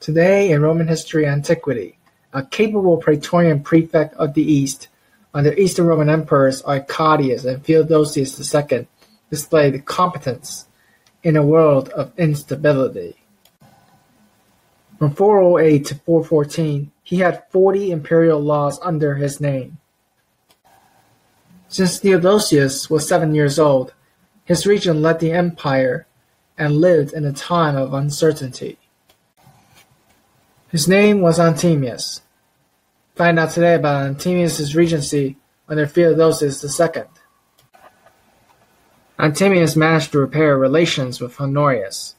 Today in Roman history antiquity, a capable praetorian prefect of the East under Eastern Roman emperors Arcadius and Theodosius II displayed competence in a world of instability. From 408 to 414, he had forty imperial laws under his name. Since Theodosius was seven years old, his regent led the empire and lived in a time of uncertainty. His name was Anthemius. Find out today about Anthemius' regency under Theodosius II. Anthemius managed to repair relations with Honorius.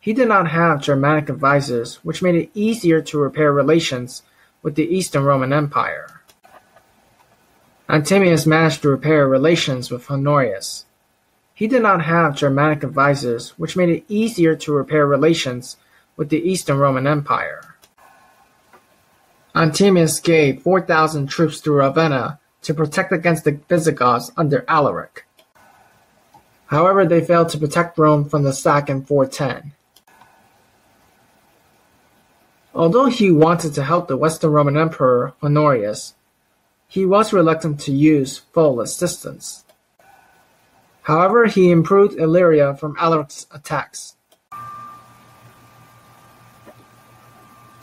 He did not have Germanic advisors, which made it easier to repair relations with the Eastern Roman Empire. Anthemius managed to repair relations with Honorius. He did not have Germanic advisors, which made it easier to repair relations with the Eastern Roman Empire. Anthemius gave 4,000 troops to Ravenna to protect against the Visigoths under Alaric. However, they failed to protect Rome from the sack in 410. Although he wanted to help the Western Roman Emperor Honorius, he was reluctant to use full assistance. However, he improved Illyria from Alaric's attacks.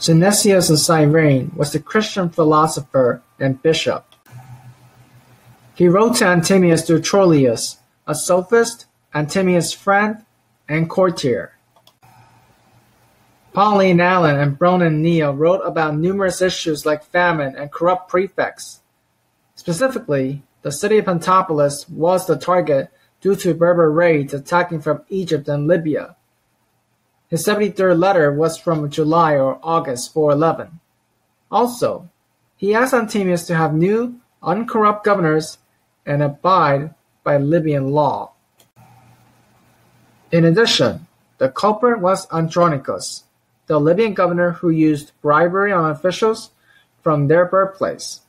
Synesius of Cyrene was the Christian philosopher and bishop. He wrote to Anthemius Troilus, a sophist, Anthemius' friend, and courtier. Pauline Allen and Bronwen Neil wrote about numerous issues like famine and corrupt prefects. Specifically, the city of Pentapolis was the target due to Berber raids attacking from Egypt and Libya. His seventy-third letter was from July or August 411. Also, he asked Anthemius to have new, uncorrupt governors and abide by Libyan law. In addition, the culprit was Andronicus, the Libyan governor who used bribery on officials from their birthplace.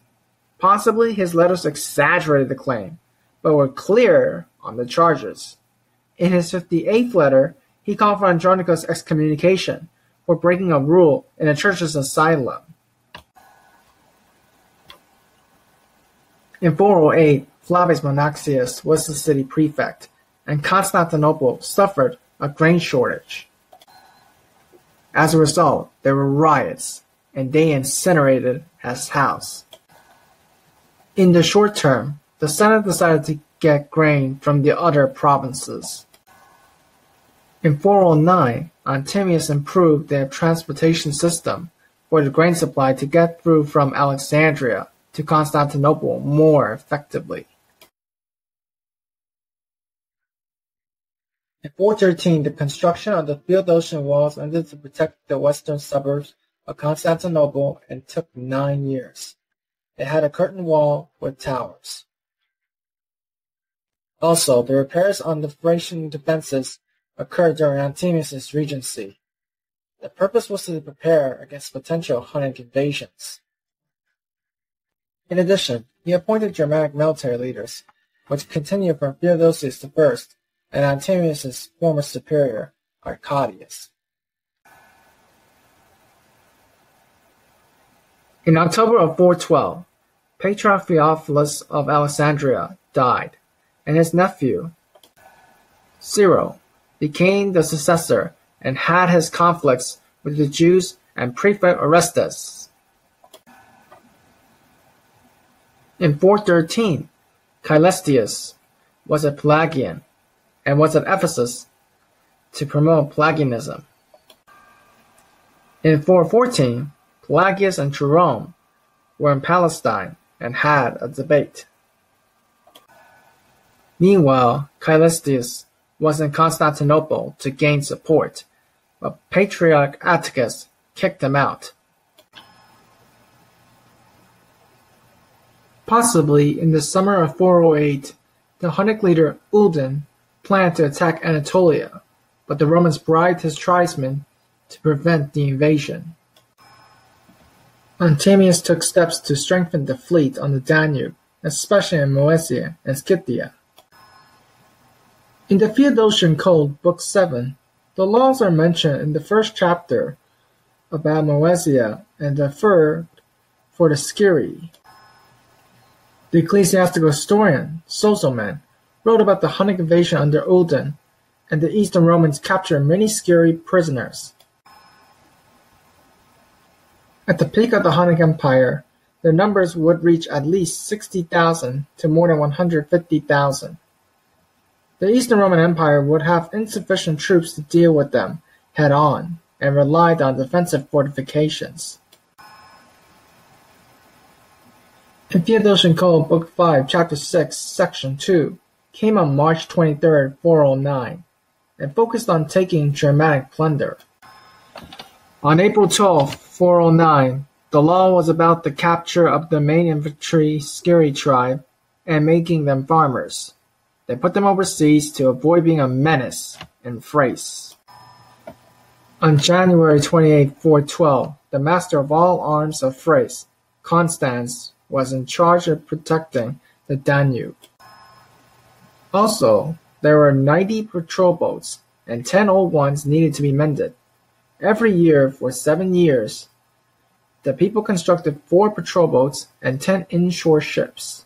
Possibly his letters exaggerated the claim, but were clear on the charges. In his fifty-eighth letter, he called for Andronicus' excommunication for breaking a rule in the church's asylum. In 408, Flavius Monaxius was the city prefect, and Constantinople suffered a grain shortage. As a result, there were riots, and they incinerated his house. In the short term, the Senate decided to get grain from the other provinces. In 409, Anthemius improved their transportation system for the grain supply to get through from Alexandria to Constantinople more effectively. In 413, the construction of the Theodosian walls ended to protect the western suburbs of Constantinople and took nine years. It had a curtain wall with towers. Also, the repairs on the Thracian defenses occurred during Anthemius' regency. The purpose was to prepare against potential Hunnic invasions. In addition, he appointed Germanic military leaders, which continued from Theodosius I and Anthemius' former superior, Arcadius. In October of 412, Patriarch Theophilus of Alexandria died, and his nephew, Cyril, became the successor and had his conflicts with the Jews and prefect Orestes. In 413, Caelestius was a Pelagian and was at Ephesus to promote Pelagianism. In 414, Pelagius and Jerome were in Palestine and had a debate. Meanwhile, Caelestius was in Constantinople to gain support, but Patriarch Atticus kicked him out. Possibly in the summer of 408, the Hunnic leader Uldin planned to attack Anatolia, but the Romans bribed his tribesmen to prevent the invasion. Anthemius took steps to strengthen the fleet on the Danube, especially in Moesia and Scythia. In the Theodosian Code, Book 7, the laws are mentioned in the first chapter about Moesia and the third for the Scyrri. The ecclesiastical historian Sozomen wrote about the Hunnic invasion under Uldin, and the Eastern Romans captured many Scyrri prisoners. At the peak of the Hunnic Empire, their numbers would reach at least 60,000 to more than 150,000. The Eastern Roman Empire would have insufficient troops to deal with them head-on, and relied on defensive fortifications. In Code Book 5, Chapter 6, Section 2, came on March 23, 409, and focused on taking Germanic plunder. On April 12, 409, the law was about the capture of the main infantry Scyrri tribe and making them farmers. They put them overseas to avoid being a menace in Thrace. On January 28, 412, the master of all arms of Thrace, Constans, was in charge of protecting the Danube. Also, there were ninety patrol boats, and ten old ones needed to be mended. Every year for seven years, the people constructed four patrol boats and ten inshore ships.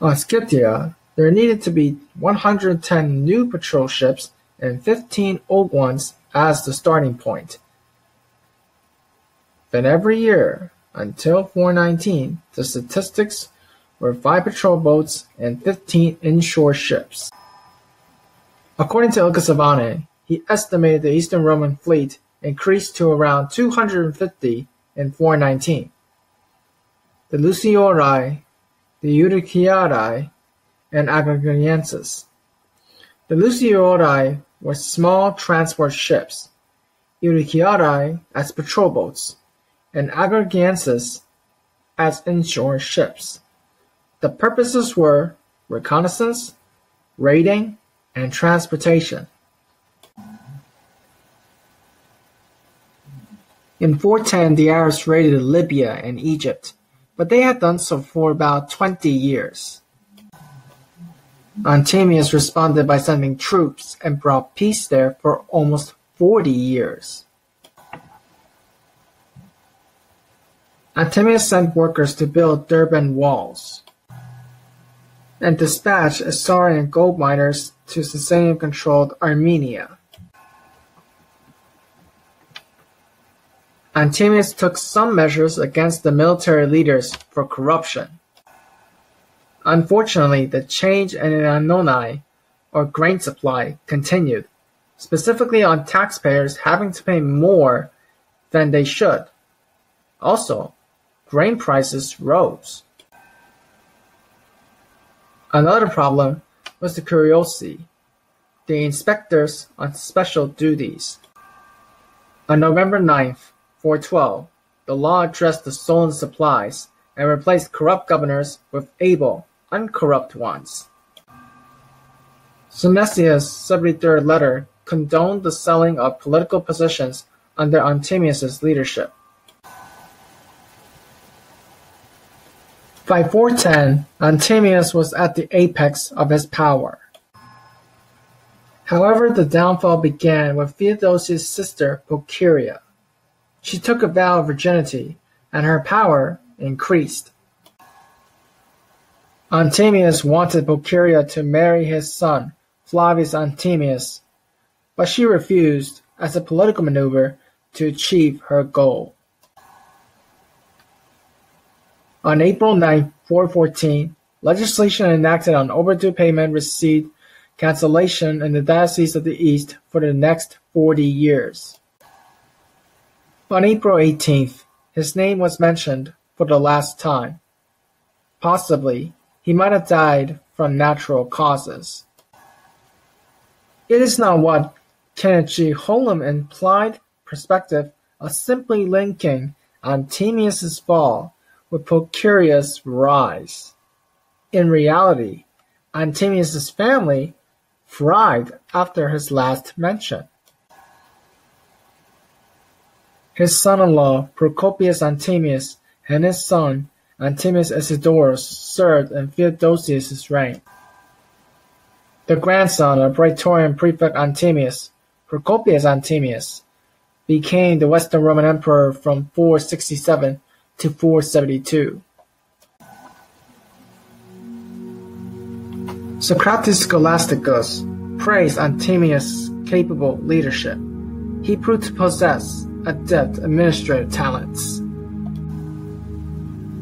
Oh, On Scythia, there needed to be 110 new patrol ships and fifteen old ones as the starting point. Then every year, until 419, the statistics were five patrol boats and fifteen inshore ships. According to Ilka he estimated the Eastern Roman fleet increased to around 250 in 419. The Luciori, the Eudiciarii, and Agrigonienses. The Luciori were small transport ships, Eudiciarii as patrol boats, and Agrigonienses as inshore ships. The purposes were reconnaissance, raiding, and transportation. In 410 the Arabs raided Libya and Egypt, but they had done so for about twenty years. Anthemius responded by sending troops and brought peace there for almost forty years. Anthemius sent workers to build Durban walls and dispatched Isaurian gold miners to Sasanian-controlled Armenia. Anthemius took some measures against the military leaders for corruption. Unfortunately, the change in Annoni, or grain supply, continued, specifically on taxpayers having to pay more than they should. Also, grain prices rose. Another problem was the Curiosi, the inspectors on special duties. On November 9, 412, the law addressed the stolen supplies and replaced corrupt governors with able, uncorrupt ones. Synesius' 73rd letter condoned the selling of political positions under Anthemius' leadership. By 410, Anthemius was at the apex of his power. However, the downfall began with Theodosius' sister Pulcheria. She took a vow of virginity, and her power increased. Anthemius wanted Pulcheria to marry his son, Flavius Anthemius, but she refused as a political maneuver to achieve her goal. On April 9, 414, legislation enacted on overdue payment received cancellation in the Diocese of the East for the next forty years. On April 18th, his name was mentioned for the last time. Possibly, he might have died from natural causes. It is not what Kenneth G. Holum implied perspective of simply linking Anthemius's fall with Pulcheria's rise. In reality, Anthemius's family thrived after his last mention. His son-in-law Procopius Anthemius and his son Anthemius Isidorus served in Theodosius' reign. The grandson of Praetorian prefect Anthemius, Procopius Anthemius, became the Western Roman Emperor from 467 to 472. Socrates Scholasticus praised Anthemius' capable leadership. He proved to possess adept administrative talents.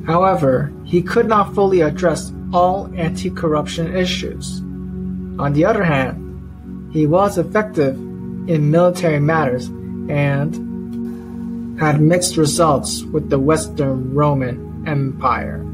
However, he could not fully address all anti-corruption issues. On the other hand, he was effective in military matters and had mixed results with the Western Roman Empire.